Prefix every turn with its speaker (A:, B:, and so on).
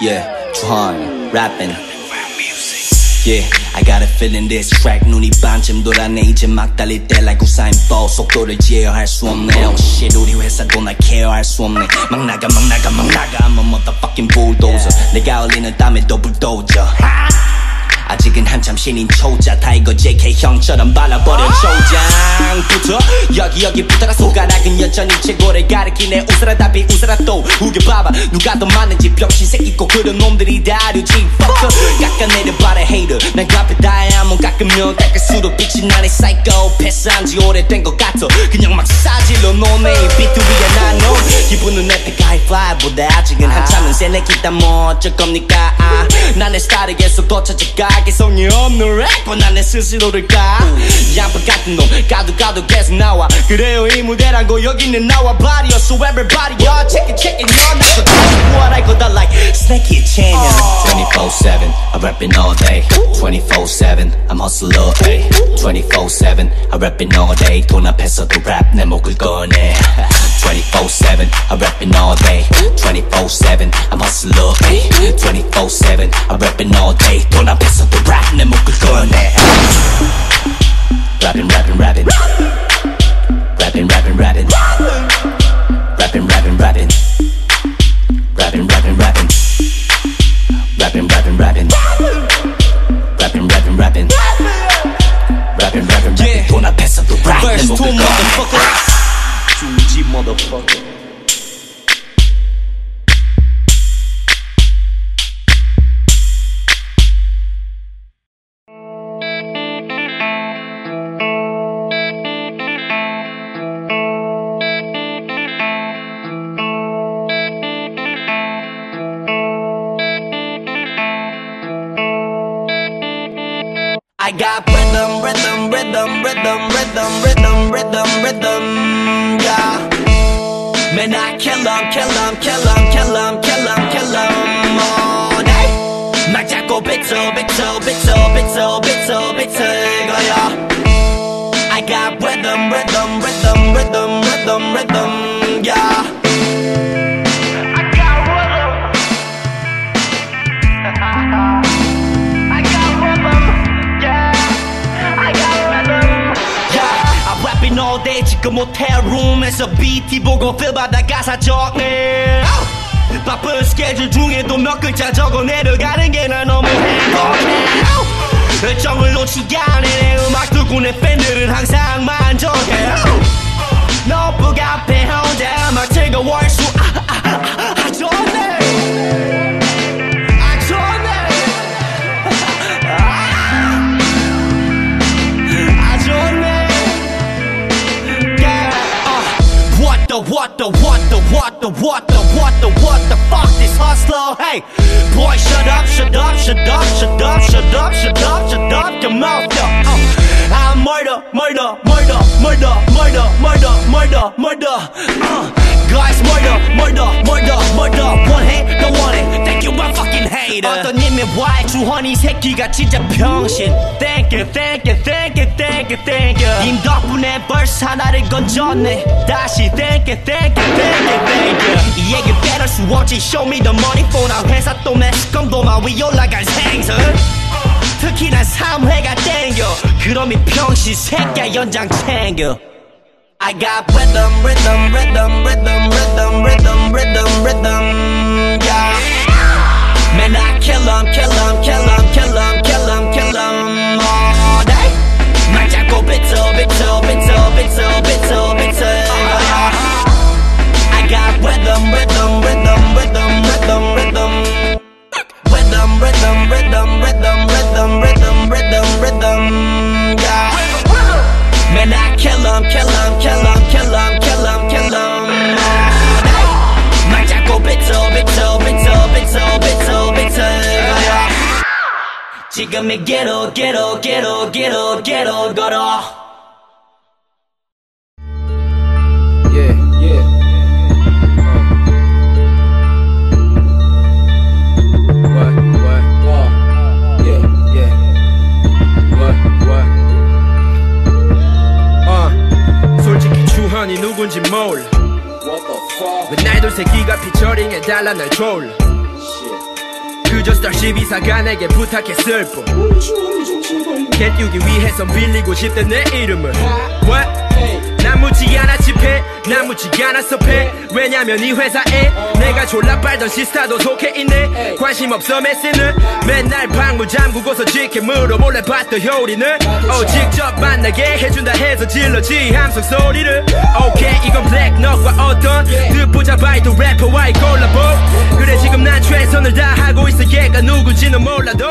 A: Yeah, Juan, rapping. Yeah, I got a feeling this track 눈이 반쯤 돌아내 이제 막 달릴 때 like 우사인 보 속도를 제어할 수 없네 Oh shit 우리 회사도 날 케어할 수 없네 막 나가 막 나가 막 나가 I'm a motherfucking bulldozer 내가 흘리는 땀에도 불도저 아직은 한참 신인 초짜. 타이거 JK 형처럼 발라버려 초장부터 여기 여기부터가 손가락은 여전히 최고를 가리키네. 웃어라 답이 웃어라 또 우겨봐봐. 누가 더 많은지 병신 새끼 꼭 그런 놈들이 다르지. Fuck up 깎아내려 바래 hater. 난 카페 다이아몬드 깎으면 깎을수록 빛이 나네. Psycho. 패스한 지 오래된 것 같아. 그냥 막 싸질러 이 비트 위에 나눠 세네 기타 뭐 어쩔 겁니까 아, 난내 스타일을 계속 고쳐져가 개성이 없는 래퍼 난내 스스로를 까 양파 같은 놈 가도 가도 계속 나와 그래요 이 무대라고 여기는 나와 바리여 So everybody y'all check it check it not the what I got like snaky chain 24-7 I'm rapping all day 24-7 I'm hustle all day 24-7 I'm rapping all day 돈 앞에서도 랩내 목을 꺼내 24-7, I'm reppin' all day. 24-7, I'm hustler, ayy 24-7, I'm reppin' all day. 또 나 뺏어 또 rap 내 목을 꺼내 Rappin', rappin', rappin' Rappin', rappin', rappin' Rappin', rappin', rappin' Rappin', rappin', rappin' Rappin', rappin', rappin' Rappin', rappin', rappin' Rappin', rappin', rappin' 또 나 뺏어 또 rap 내 목을 꺼내 motherfucker. I got rhythm, rhythm, rhythm, rhythm, rhythm, rhythm, rhythm, rhythm. Man, I kill 'em, kill 'em, kill 'em, kill 'em, kill 'em, kill 'em all day. 막 잡고 비틀, 비틀, 비틀, 비틀, 비틀, 비틀 거야. I got rhythm, rhythm, rhythm, rhythm, rhythm, rhythm, yeah. 지금 모텔 룸에서 BT 보고 필 받아 가사 적네 바쁜 스케줄 중에도 몇 글자 적어 내려가는 게난 너무 행복해. 일정을 놓치지 않은 내 음악 듣고 내 팬들은 항상 만족해. 너 the what the what the what the what the fuck this hustler? Hey, boy, shut up, shut up, shut up, shut up, shut up, shut up, shut up your mouth, yeah. Uh, I'm murder, murder, murder, murder, murder, murder, murder, murder. Uh, guys, murder, murder, murder, murder. One hate, don't want it. Thank you, my fucking hater. 어떤 님의 와이 주헌이 새끼가 진짜 병신. Thank you, thank you, thank you, 님 덕분에 벌써 하나를 건졌네. 다시 thank you, thank you, thank you, thank you. 이 얘기 빼놓을 수 없지. Show me the money for 나 회사 또 매스컴도만 위 올라갈 생선. 특히 난 3회가 땡겨. 그럼 이 병신 새끼야 연장 챙겨. I got rhythm, rhythm, rhythm, 지금이 ghetto, ghetto, ghetto, ghetto, ghetto 걸어.
B: Yeah, yeah. What, what, what? Yeah, yeah. What, what? 어, 솔직히 주헌이 누군지 몰라. 맨날 돌 새끼가 피처링해 달라 날 졸라. 스타쉽 이사가 내게 부탁했을 뿐 걔 띄우기 위해선 빌리고 싶대 내 이름을. What? 난 묻지 않아 난 묻지 않아 섭해. 왜냐면 이 회사에 내가 졸라 빨던 시스타도 속해 있네. 관심 없어 메시는 맨날 방문 잠그고서 물어 몰래 봤던 효리는 어 직접 만나게 해준다 해서 질러지 함성 소리를. 오케이 이건 블랙넛과 어떤 듣보잡 아이돌 래퍼와의 콜라보. 그래 지금 난 최선을 다하고 있어. 얘가 누군지는 몰라도